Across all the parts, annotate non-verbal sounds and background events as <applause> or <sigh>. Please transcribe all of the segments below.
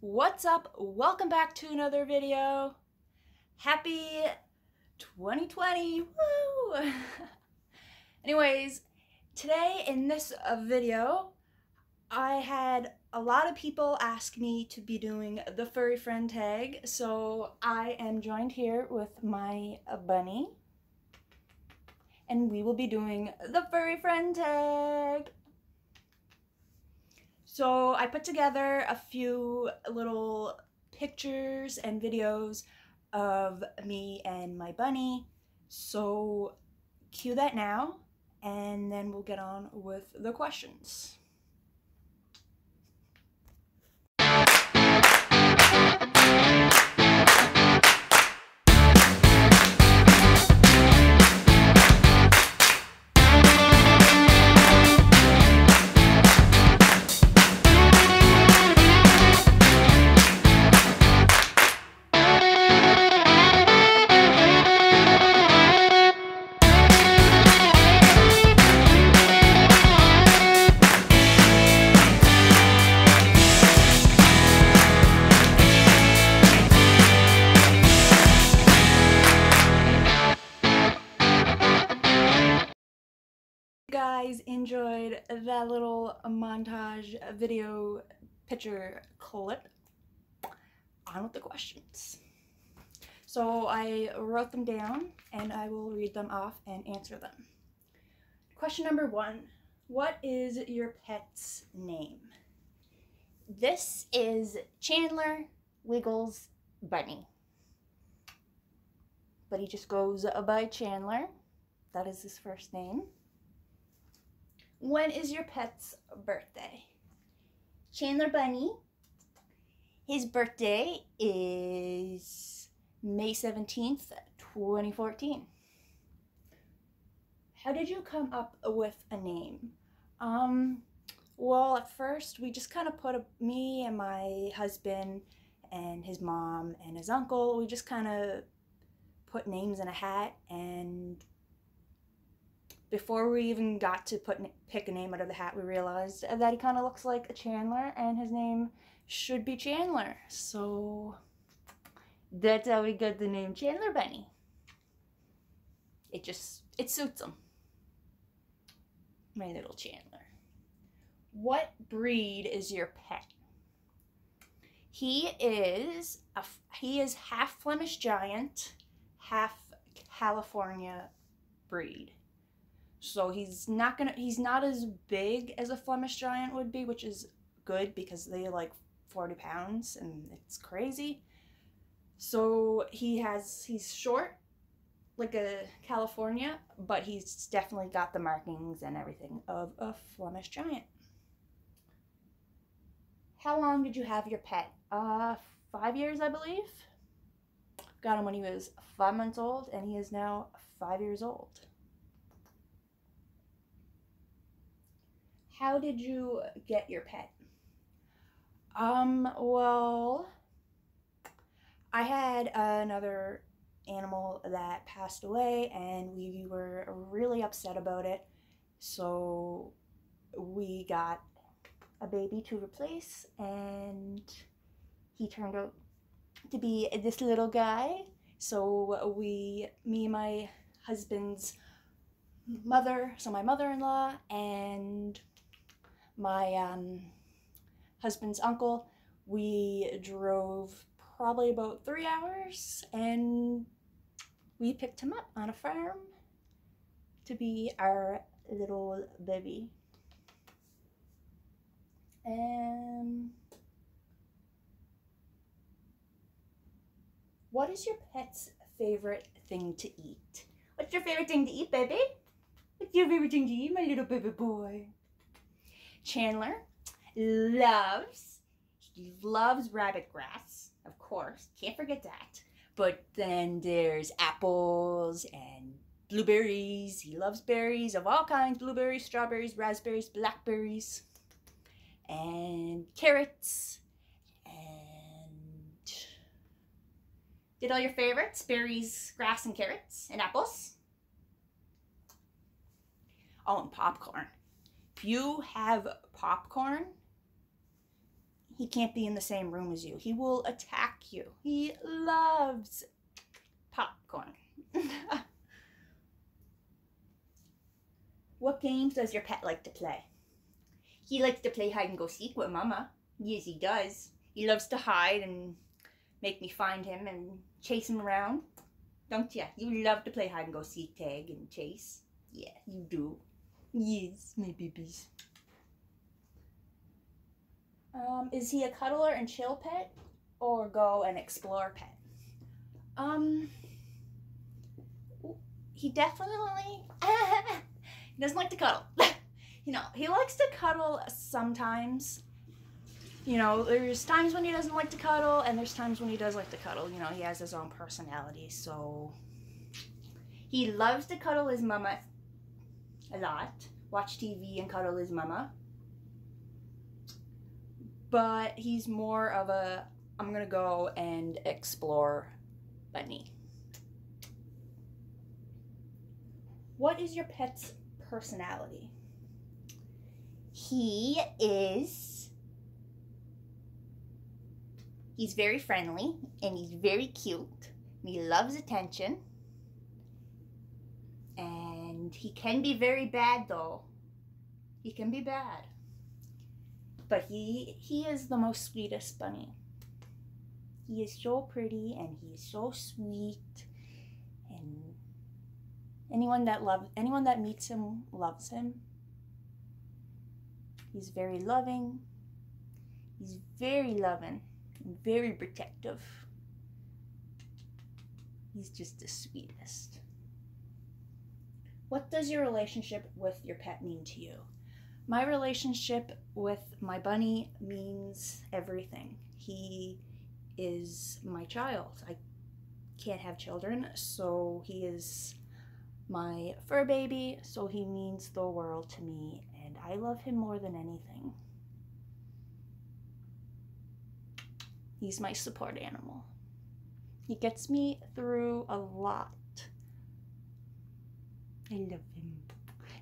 what's up? Welcome back to another video. Happy 2020, woo! <laughs> Anyways, today in this uh, video, I had a lot of people ask me to be doing the furry friend tag, so I am joined here with my uh, bunny, and we will be doing the furry friend tag. So I put together a few little pictures and videos of me and my bunny. So cue that now, and then we'll get on with the questions. That little montage video picture clip, on with the questions. So I wrote them down and I will read them off and answer them. Question number one What is your pet's name? This is Chandler Wiggles Bunny. But he just goes by Chandler. That is his first name. When is your pet's birthday? Chandler Bunny. His birthday is May 17th, 2014. How did you come up with a name? Um, well, at first we just kind of put a, me and my husband and his mom and his uncle, we just kind of put names in a hat and before we even got to put pick a name out of the hat, we realized that he kind of looks like a Chandler, and his name should be Chandler. So that's how we got the name Chandler Bunny. It just it suits him. My little Chandler. What breed is your pet? He is a he is half Flemish giant, half California breed. So he's not gonna he's not as big as a Flemish giant would be, which is good because they like 40 pounds and it's crazy. So he has he's short like a California, but he's definitely got the markings and everything of a Flemish giant. How long did you have your pet? Uh, five years, I believe. Got him when he was five months old, and he is now five years old. How did you get your pet? Um, well, I had another animal that passed away and we were really upset about it. So we got a baby to replace and he turned out to be this little guy. So we, me my husband's mother, so my mother-in-law and my um, husband's uncle. We drove probably about three hours and we picked him up on a farm to be our little baby. And what is your pet's favorite thing to eat? What's your favorite thing to eat, baby? What's your favorite thing to eat, my little baby boy? Chandler loves, he loves rabbit grass, of course, can't forget that. But then there's apples and blueberries. He loves berries of all kinds blueberries, strawberries, raspberries, blackberries, and carrots. And did all your favorites berries, grass, and carrots, and apples. Oh, and popcorn. You have popcorn, he can't be in the same room as you. He will attack you. He loves popcorn. <laughs> what games does your pet like to play? He likes to play hide and go seek with Mama. Yes, he does. He loves to hide and make me find him and chase him around. Don't ya? You love to play hide and go seek, tag, and chase. Yeah, you do. Yes, my babies. Um, is he a cuddler and chill pet or go and explore pet? Um, he definitely <laughs> he doesn't like to cuddle. <laughs> you know, he likes to cuddle sometimes. You know, there's times when he doesn't like to cuddle, and there's times when he does like to cuddle. You know, he has his own personality, so he loves to cuddle his mama a lot, watch TV and cuddle his mama but he's more of a I'm gonna go and explore bunny. What is your pet's personality? He is. He's very friendly and he's very cute. he loves attention. He can be very bad though. He can be bad. But he he is the most sweetest bunny. He is so pretty and he is so sweet and anyone that love anyone that meets him loves him. He's very loving. He's very loving and very protective. He's just the sweetest. What does your relationship with your pet mean to you? my relationship with my bunny means everything. He is my child. I can't have children, so he is my fur baby, so he means the world to me, and I love him more than anything. He's my support animal. He gets me through a lot. I love him.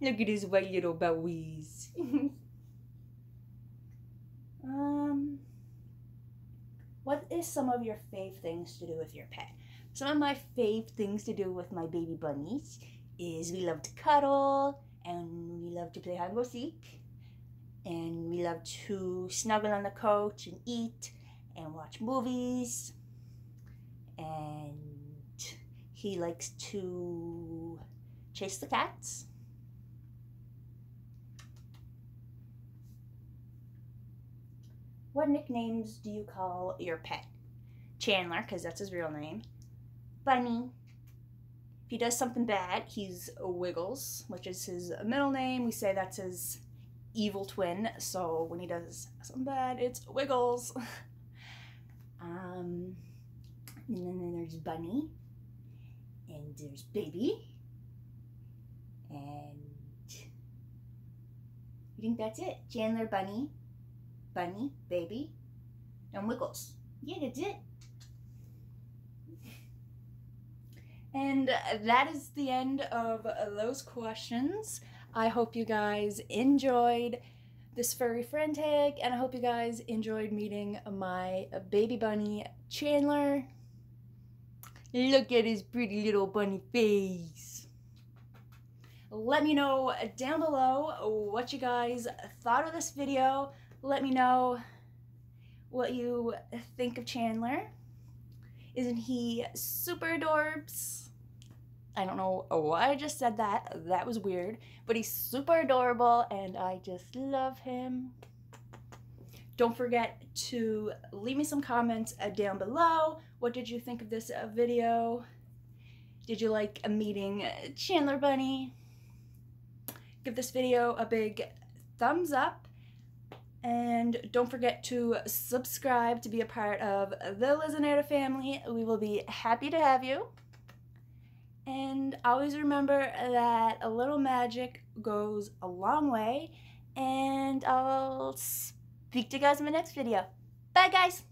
Look at his white little bowies. um, what is some of your fave things to do with your pet? Some of my fave things to do with my baby bunnies is we love to cuddle and we love to play hide and go seek and we love to snuggle on the couch and eat and watch movies and he likes to chase the cats What nicknames do you call your pet? Chandler, because that's his real name. Bunny. If he does something bad, he's Wiggles, which is his middle name. We say that's his evil twin. So when he does something bad, it's Wiggles. <laughs> um, and then there's Bunny. And there's Baby. And I think that's it. Chandler, Bunny, Bunny, Baby, and Wiggles. Yeah, that's it. And that is the end of those questions. I hope you guys enjoyed this furry friend tag, and I hope you guys enjoyed meeting my baby bunny, Chandler. Look at his pretty little bunny face. Let me know down below what you guys thought of this video. Let me know what you think of Chandler. Isn't he super adorbs? I don't know why I just said that. That was weird. But he's super adorable and I just love him. Don't forget to leave me some comments uh, down below. What did you think of this uh, video? Did you like meeting Chandler Bunny? Give this video a big thumbs up and don't forget to subscribe to be a part of the Lizzanator family. We will be happy to have you. And always remember that a little magic goes a long way. And I'll speak to you guys in my next video. Bye, guys.